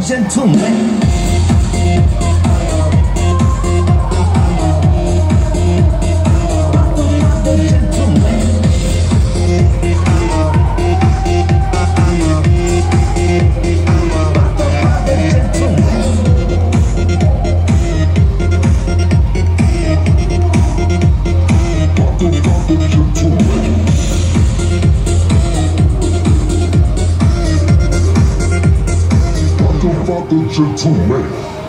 gentlemen. Thank you. Gentleman. gentleman.